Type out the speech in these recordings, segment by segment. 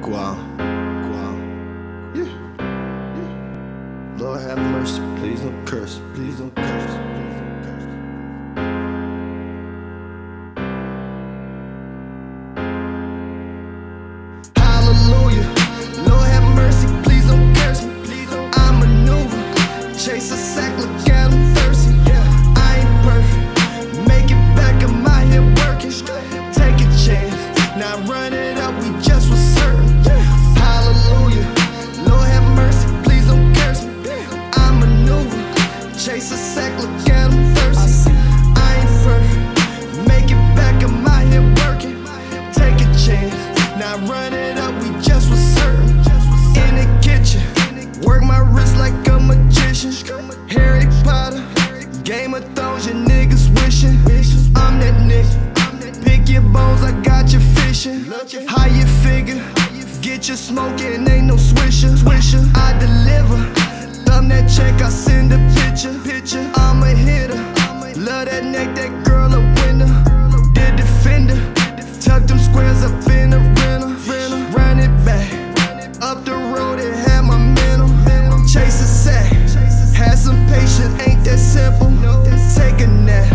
Guau, guau. Yeah, yeah. Lord have mercy, please don't curse, please don't curse, sack, look at him thirsty. I ain't perfect, make it back, I'm out here working. Take a chance, now run it up, we just was certain. In the kitchen, work my wrist like a magician. Harry Potter, Game of Thrones, your niggas wishing. I'm that nigga. Pick your bones, I got you fishing. How you figure? Get you smoking, ain't no. Swisher, I deliver. Thumb that check, I send a picture. Picture, I'm a hitter. Love that neck, that girl a winner. The defender. Tuck them squares up in the rental. Run it back. Up the road, it had my mental. Chase a sack. Had some patience, ain't that simple. Take a nap.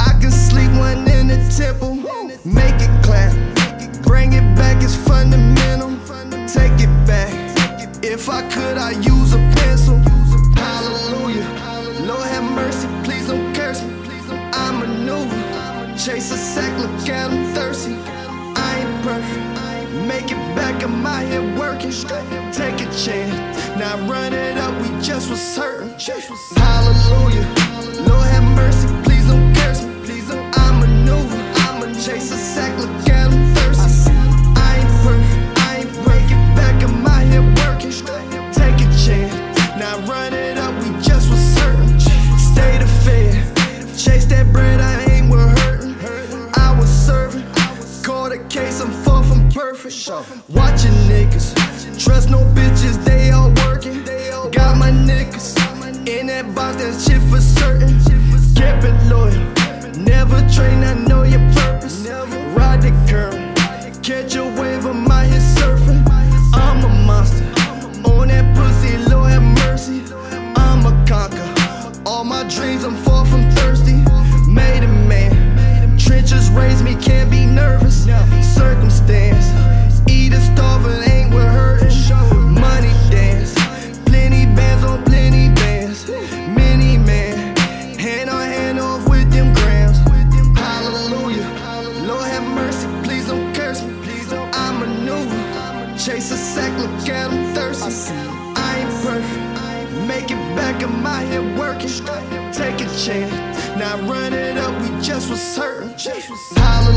I can sleep one in the temple. Make it clap. Bring it back, it's fundamental. Take it back. If I could, I use out here working. Take a chance. Now run it up, we just was certain. Hallelujah. Perfect. Watching niggas. Trust no bitches, they all working. Got my niggas. In that box, that's shit for certain. Kept it loyal. Never train, I know your purpose. Ride the curve. Catch a I'm out here working. Take a chance. Now run it up, we just was certain. Hallelujah. Lord have mercy.